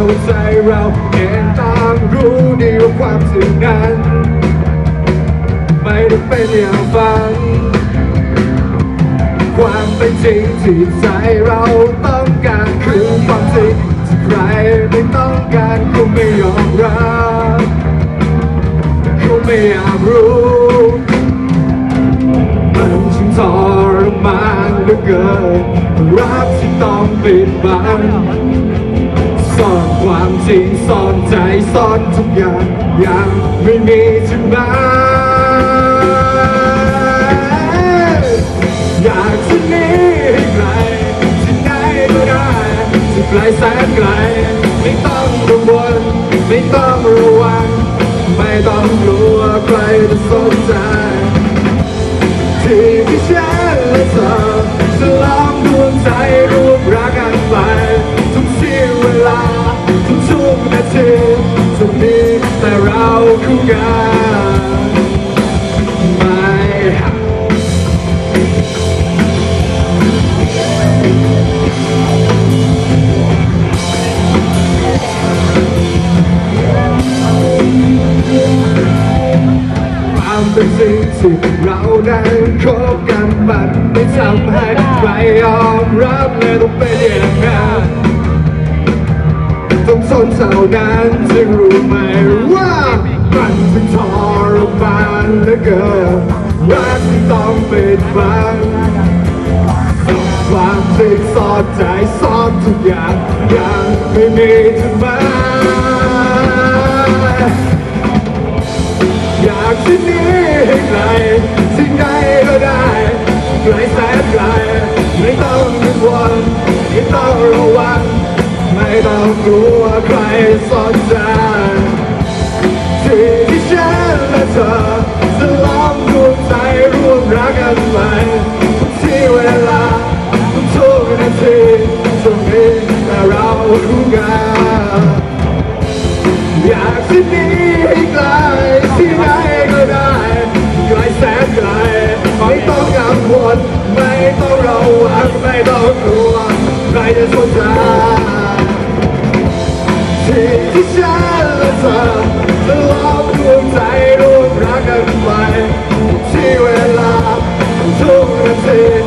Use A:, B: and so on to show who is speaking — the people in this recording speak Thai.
A: าว่าใจเราเองต่างรู้ดีว่าความจริงนั้น ไม่ได้เป็นอย่างฝัน ความเป็นจริงที่ใจเราต้องการคือความจริงที่ใครไม่ต้องการก็ไม่ยอมรับก็ไม่อยากรู้มันช่างทรมานเหลือเกินรักที่ต้องปิดบัง ซ่อนความจริงซ่อนใจซ่อนทุกอย่างยังไม่มีจุดหมายอยากจะหนีให้ไกลที่ไหนก็ได้ที่ไกลแสนไกล ไม่ต้องกังวลไม่ต้องระวัง ไม่ต้องกลัวใครจะสนใจที่ที่ฉันและเธอ ลาทุกทุกๆนาทีจะมีแต่เราคู่กันไม่ความเป็นสิ่งที่เราได้คบกันมันไม่ทำให้ใครยอมรับเลยต้องเป็นอย่างนั้น ต้องทนเท่านั้นจึงรู้ไหมว่ามันเป็นทรมานเหลือเกินรักที่ต้องปิดบังความจริงซ่อนใจซ่อนทุกอย่างยังไม่มีจุดหมายอยากที่นี้ให้ไกลสิ่งใดก็ได้ไกลแสนไกลไม่ต้องกังวลไม่ต้องระวังไม่ต้องกลัว ใครสนใจที่ที่ฉันและเธอจะลองดวงใจร่วมรักกันใหม่ทุกที่เวลาทุกทุกนาทีจะมีแต่เราคู่กันอยากที่หนี้ให้ไกลที่ไหนก็ได้ไกลแสนไกลไม่ต้องกังวลไม่ต้องระวังไม่ต้องกลัวใครจะสนใจ ที่ฉันและเธอจะลอบดวงใจร่วมรักกันไปที่เวลาทุกนาที